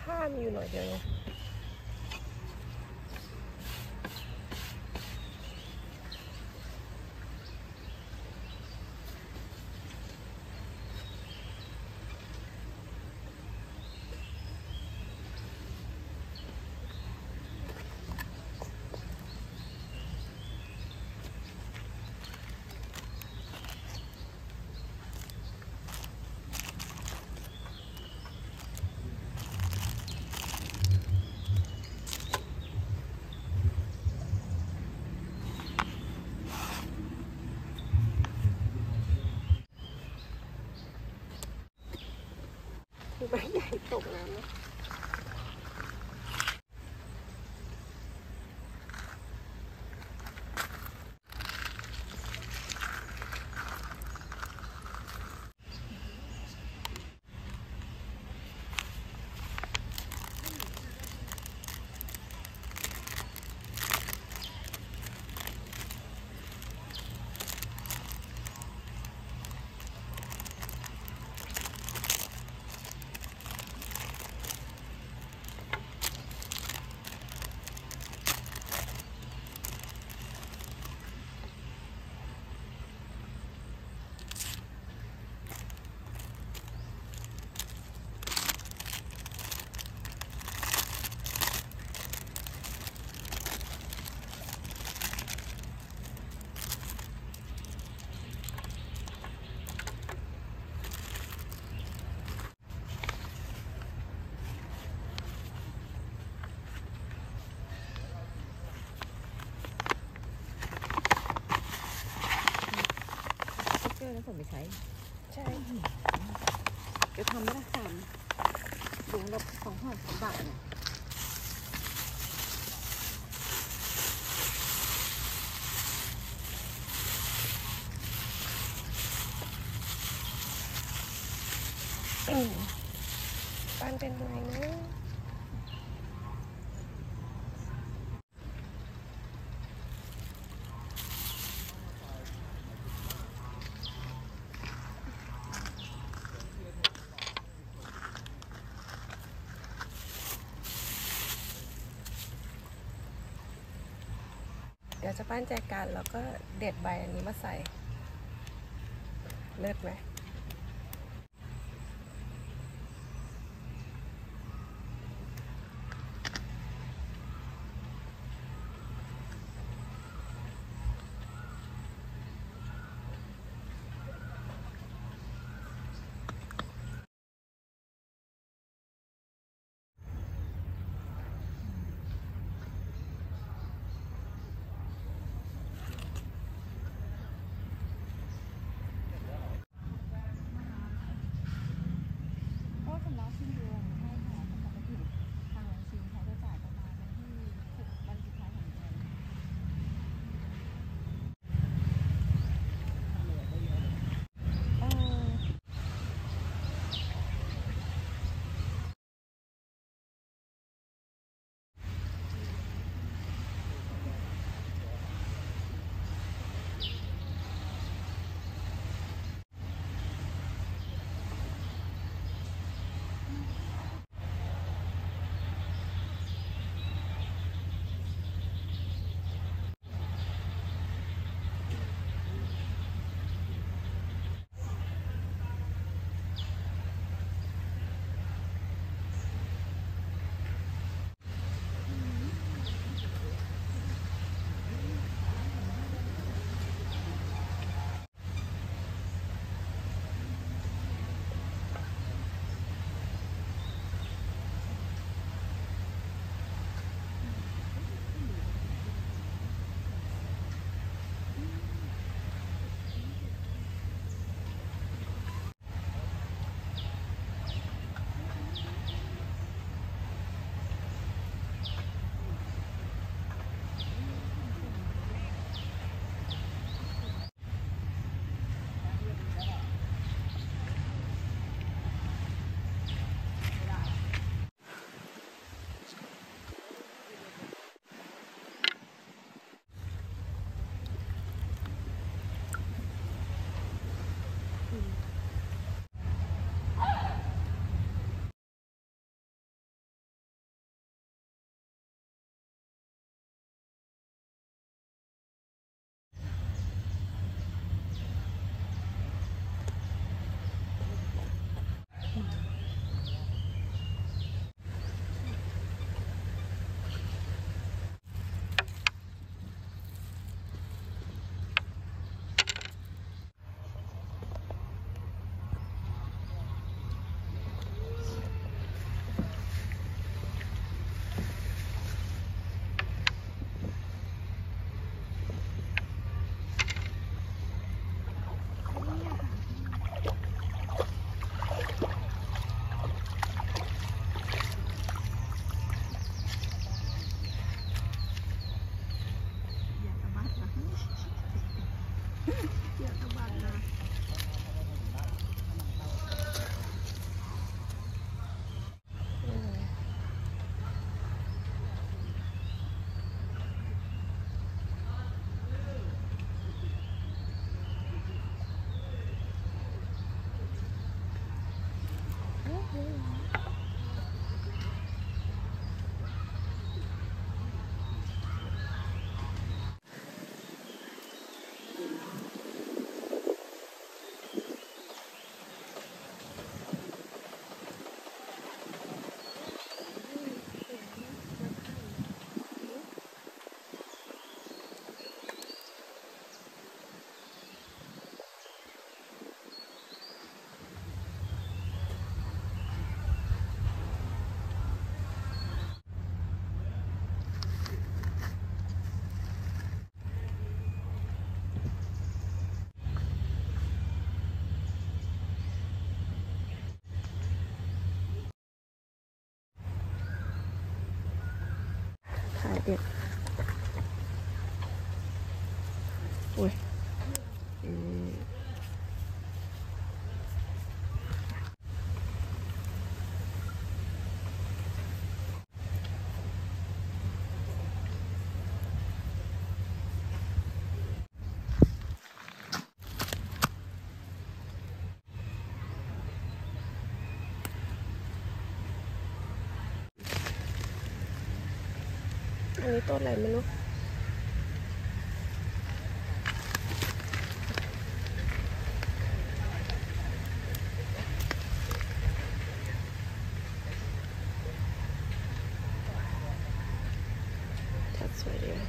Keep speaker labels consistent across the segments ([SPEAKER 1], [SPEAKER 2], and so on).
[SPEAKER 1] ผ้ามีอยู่หน่อยเดียว คือใบใหญ่ตกน้ำนะ แล้วผมไปใช้ ใช่
[SPEAKER 2] จะทำไม่ได้สามถุงละสองห่อสามบาทเนี่ย
[SPEAKER 1] อืมปันเป็นไงนะ จะปั้นแจกันแล้วก็เด็ดใบอันนี้มาใส่ เลิศไหม ถ่ายเด็กอุ้ยอืม อันนี้ต้นอะไรไม่รู้ ทัดสวยดีนะ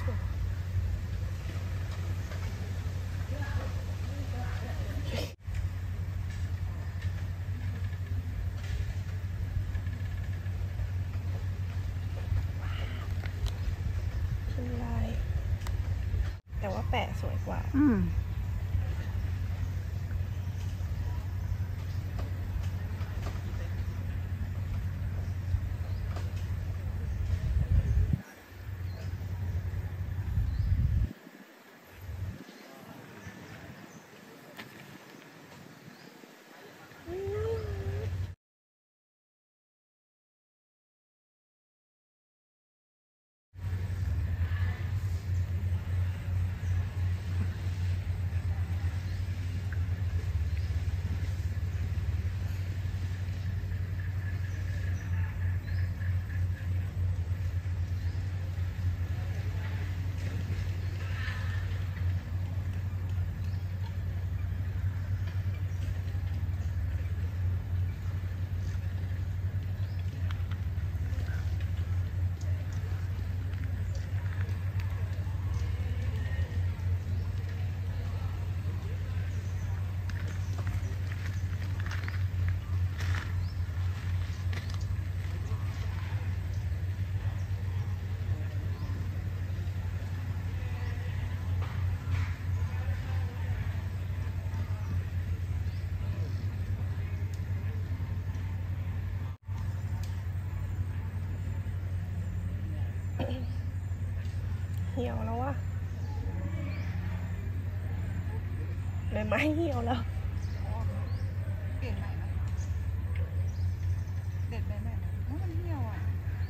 [SPEAKER 1] สวยเป็นลาย แต่ว่า แป เหี่ยวแล้ววะใบไม้เหี่ยวแล้ว
[SPEAKER 2] เปลี่ยนใหม่ไหมเด็ดไปไหมโอ้มันเหี่ยวอะ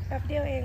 [SPEAKER 1] แป๊บเดียวเอง